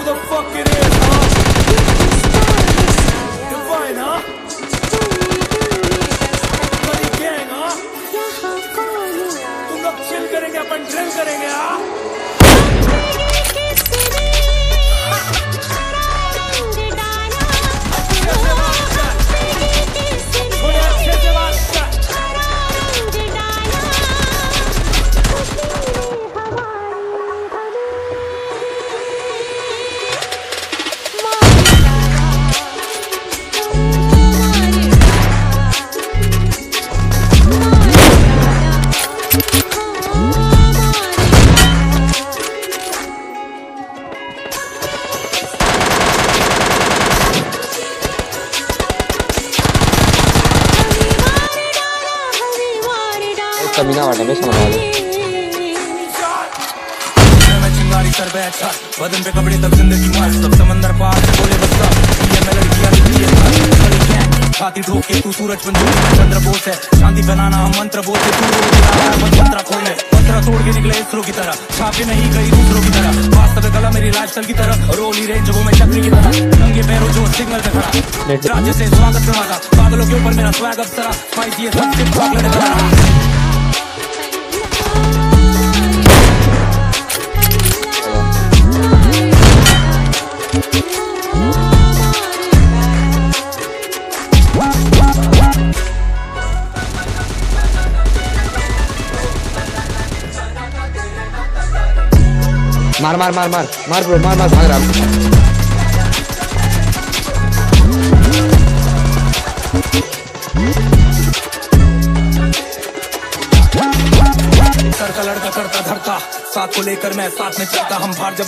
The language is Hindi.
who the fuck it is, huh? कमीना वाटा में समझ वाले मैं चिंगारी सर पे अच्छा बदन पे कपड़े तब ज़िंदगी मार सब समंदर पार से बोले बस अब ये मैं लड़कियाँ निकली है बड़ी गैंग छाती ठोक के तू सूरज बंदूक में चंद्र बोस है शांति बनाना हम मंत्र बोलते तू रोज ला रहा है। मंत्र खोले मंत्र तोड़ के निकले इसरो की तरह छापे नहीं कई दूसरों की तरह वास्तव गला मेरी लाइफस्टाइल की तरह रोली रेंज वो मैं चक्री की तरह नंगे पैरों जो सिग्नल पे खड़ा राज्य से स्वागत करवागा पागलों के ऊपर मेरा स्वैग अप्सरा स्पाइसी है सबसे मार मार मार मार मार ब्रो, मार मार, भाग रहा लड़का करता धरता, साथ को लेकर मैं साथ में चलता, हम बाहर जब